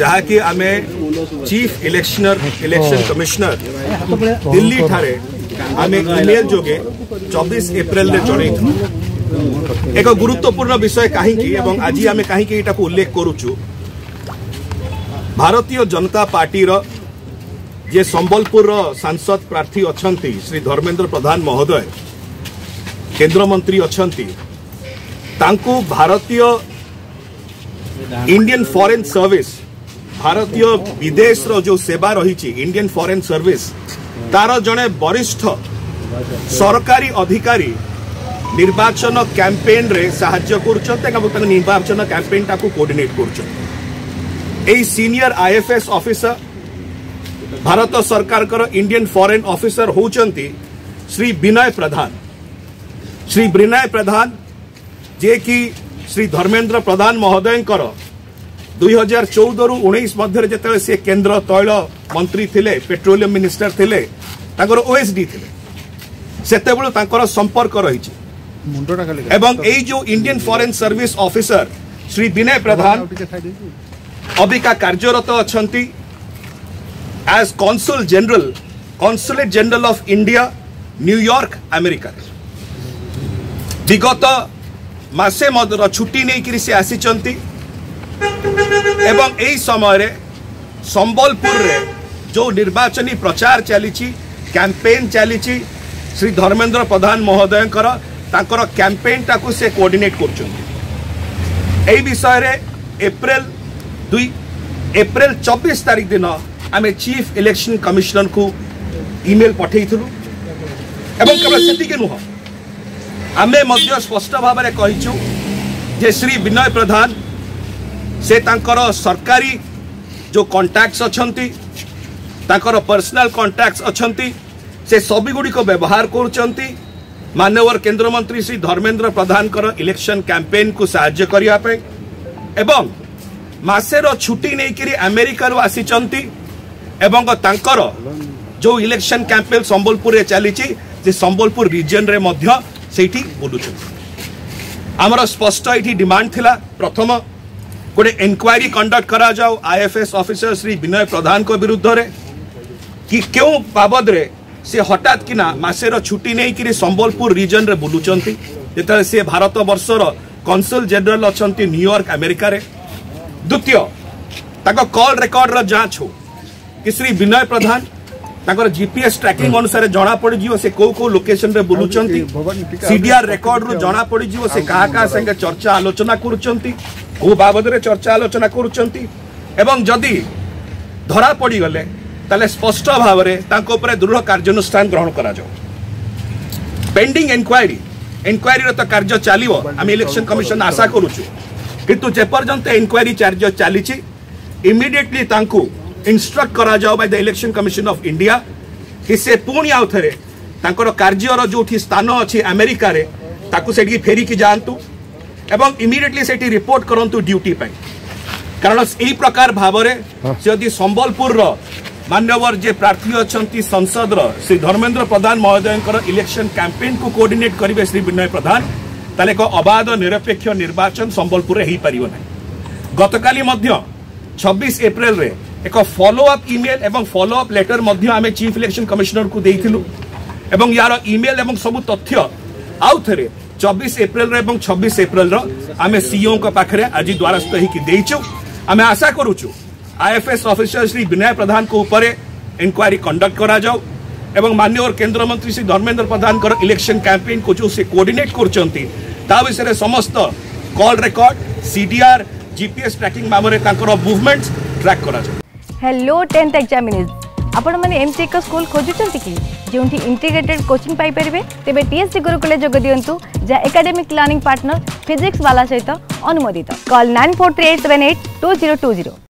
ଯାହାକି ଆମେ ଚିଫ୍ ଇଲେକ୍ସନର ଇଲେକ୍ସନ କମିଶନର ଦିଲ୍ଲୀଠାରେ ଆମେ ଇମେଲ ଯୋଗେ ଚବିଶ ଏପ୍ରିଲରେ ଜଣାଇଥିଲୁ ଏକ ଗୁରୁତ୍ୱପୂର୍ଣ୍ଣ ବିଷୟ କାହିଁକି ଏବଂ ଆଜି ଆମେ କାହିଁକି ଏଇଟାକୁ ଉଲ୍ଲେଖ କରୁଛୁ ଭାରତୀୟ ଜନତା ପାର୍ଟିର ଯିଏ ସମ୍ବଲପୁରର ସାଂସଦ ପ୍ରାର୍ଥୀ ଅଛନ୍ତି ଶ୍ରୀ ଧର୍ମେନ୍ଦ୍ର ପ୍ରଧାନ ମହୋଦୟ କେନ୍ଦ୍ରମନ୍ତ୍ରୀ ଅଛନ୍ତି ତାଙ୍କୁ ଭାରତୀୟ ଇଣ୍ଡିଆନ୍ ଫରେନ୍ ସର୍ଭିସ୍ ଭାରତୀୟ ବିଦେଶର ଯେଉଁ ସେବା ରହିଛି ଇଣ୍ଡିଆନ୍ ଫରେନ୍ ସର୍ଭିସ୍ ତାର ଜଣେ ବରିଷ୍ଠ ସରକାରୀ ଅଧିକାରୀ ନିର୍ବାଚନ କ୍ୟାମ୍ପେନ୍ରେ ସାହାଯ୍ୟ କରୁଛନ୍ତି ଏବଂ ତାଙ୍କ ନିର୍ବାଚନ କ୍ୟାମ୍ପେନ୍ଟାକୁ କୋର୍ଡିନେଟ୍ କରୁଛନ୍ତି এই সিনিয়র আইএফএস অফিসর ভারত সরকারকর ইন্ডিয়ান ফরেন অফিসর হচ্ছেন শ্রী বিনয় প্রধান শ্রী বিনয় প্রধান যে কি শ্রী ধর্মেন্দ্র প্রধান মহোদয়ঙ্কর ଦୁଇ ହଜାର ଚଉଦରୁ ଉଣେଇଶ ମଧ୍ୟରେ ଯେତେବେଳେ ସେ କେନ୍ଦ୍ର ତୈଳ ମନ୍ତ୍ରୀ ଥିଲେ ପେଟ୍ରୋଲିୟମ ମିନିଷ୍ଟର ଥିଲେ ତାଙ୍କର ଓଏସ୍ଡି ଥିଲେ ସେତେବେଳେ ତାଙ୍କର ସମ୍ପର୍କ ରହିଛି ଏବଂ ଏଇ ଯେଉଁ Indian foreign service officer Shri Binay Pradhan ଅବିକା କାର୍ଯ୍ୟରତ ଅଛନ୍ତି as consul general consulate general of India New York ଆମେରିକାରେ ବିଗତ ମାସେ ଛୁଟି ନେଇକରି ସେ ଆସିଛନ୍ତି এবং এই সময়ে সম্বলপুরে ଯେଉଁ ନିର୍ବାଚନୀ ପ୍ରଚାର ଚାଲିଛି କ୍ୟାମ୍ପେନ୍ ଚାଲିଛି ଶ୍ରୀ ଧର୍ମେନ୍ଦ୍ର ପ୍ରଧାନ ମହୋଦୟଙ୍କର ତାଙ୍କର କ୍ୟାମ୍ପେନ୍ଟାକୁ ସେ କୋର୍ଡିନେଟ୍ କରୁଛନ୍ତି ଏହି ବିଷୟରେ ଏପ୍ରିଲ ଦୁଇ ଏପ୍ରିଲ ଚବିଶ ତାରିଖ ଦିନ ଆମେ ଚିଫ୍ ଇଲେକ୍ସନ୍ କମିଶନରଙ୍କୁ ଇମେଲ ପଠାଇଥିଲୁ ଏବଂ କେବଳ ସେତିକି ନୁହଁ ଆମେ ମଧ୍ୟ ସ୍ପଷ୍ଟ ଭାବରେ କହିଛୁ ଯେ ଶ୍ରୀ ବିନୟ ପ୍ରଧାନ ସେ ତାଙ୍କର ସରକାରୀ ଯେଉଁ କଣ୍ଟାକ୍ଟସ୍ ଅଛନ୍ତି ତାଙ୍କର ପର୍ସନାଲ କଣ୍ଟାକ୍ଟସ୍ ଅଛନ୍ତି ସେ ସବୁଗୁଡ଼ିକ ବ୍ୟବହାର କରୁଛନ୍ତି ମାନ୍ୟବର କେନ୍ଦ୍ରମନ୍ତ୍ରୀ ଶ୍ରୀ ଧର୍ମେନ୍ଦ୍ର ପ୍ରଧାନଙ୍କର ଇଲେକ୍ସନ କ୍ୟାମ୍ପେନ୍କୁ ସାହାଯ୍ୟ କରିବା ପାଇଁ ଏବଂ ମାସେର ଛୁଟି ନେଇକରି ଆମେରିକାରୁ ଆସିଛନ୍ତି ଏବଂ ତାଙ୍କର ଯେଉଁ ଇଲେକ୍ସନ କ୍ୟାମ୍ପେନ୍ ସମ୍ବଲପୁରରେ ଚାଲିଛି ସେ ସମ୍ବଲପୁର ରିଜନରେ ମଧ୍ୟ ସେଇଠି ବୁଲୁଛନ୍ତି ଆମର ସ୍ପଷ୍ଟ ଏଠି ଡିମାଣ୍ଡ ଥିଲା ପ୍ରଥମ गोटे इनक्वारी कंडक्ट कराऊ आईएफएस ऑफिसर श्री विनय प्रधान विरुद्ध रे कि क्यों बाबद रे से हठात किना मासेर छुट्टी नहीं कि संबलपुर रिजन रे बुलूं जो सी भारत बर्षर कनसुल जेनेल अच्छा न्यूयर्क आमेरिका द्वितीय कल रेकर्ड जांच हो कि श्री विनय प्रधान जीपीएस ତାଙ୍କର ଜିପିଏସ୍ ଟ୍ରାକିଂ ଅନୁସାରେ ଜଣାପଡ଼ିଯିବ ସେ କୋଉ କୋଉ ଲୋକେସନରେ ବୁଲୁଛନ୍ତି ସିଡିଆର୍ ରେକର୍ଡରୁ ଜଣାପଡ଼ିଯିବ ସେ କାହା କାହା ସାଙ୍ଗେ चर्चा आलोचना କରୁଛନ୍ତି বহু বাবদরে চর্চা আলোচনা করছেন এবং যদি ধরা পড়ি গলে তাহলে স্পষ্ট ভাবে তাঁর উপরে দৃঢ় কার্যানুষ্ঠান গ্রহণ করা যাও পেন্ডিং এনকোয়ারি এনকোয়ারি তো কার্য চালিব আমি ইলেকশন কমিশন আশা করুছু কিন্তু যেপর্যন্ত এনকোয়ারি কার্য চালিছি ইমিডিয়েটলি তাঁর ইনস্ট্রক্ট করা যাও by the Election Commission of India কি সে পুঁ ଆଉ তাঁর কার্যর যে স্থান ସ୍ଥାନ ଅଛି ଆମେରିକାରେ ତାକୁ ସେଠିକି ଫେରିକି এবং ইমিডিয়েটলি সেটি রিপোর্ট করন্তু ডিউটি পাই কারণ এই প্রকার ভাবরে হ্যাঁ। যদি সম্বলপুরর মান্যবর যে প্রার্থী অনেক সংসদ শ্রী ধর্মেন্দ্র প্রধান মহোদয়ঙ্কর ইলেকশন ক্যাম্পেইন কু কোর্ডিনেট করবে শ্রী বিনয় প্রধান তাহলে এক অবাধ নিরপেক্ষ নির্বাচন সম্বলপুরে হয়েপার না গতকাল ছবিশ এপ্রিল এক ফলো আপ ইমেল এবং ফলো আপ লেটর আমি চিফ ইলেকশন কমিশনর কু এবং ইয়ার ইমেল এবং সবু তথ্য আউথরে चबीश एप्रिल छब्स एप्रिल आम सीओ e पाखे आज द्वारस्थ हो आम आशा करुचु IFS officer Shri Vinay Pradhan inquiry conduct Karwar केन्द्र मंत्री श्री धर्मेन्द्र प्रधान इलेक्शन कैंपेन को जो कोअर्डनेट कर विषय में समस्त कल record C D R GPS tracking मामले मुभमेंट ट्राक कर हेलो टेन्थ एक्जामिनेशन आपण मैंने एमसी एक स्कूल खोजुं कि जो इंटीग्रेटेड कोचिंग पाइपर तेज टीएससी गुरुकुले जोग दिंतु जहाँ एकाडेमिक लर्णिंग पार्टनर फिजिक्स वाला सहित अनुमोदित कल nine four three eight seven eight two zero two zero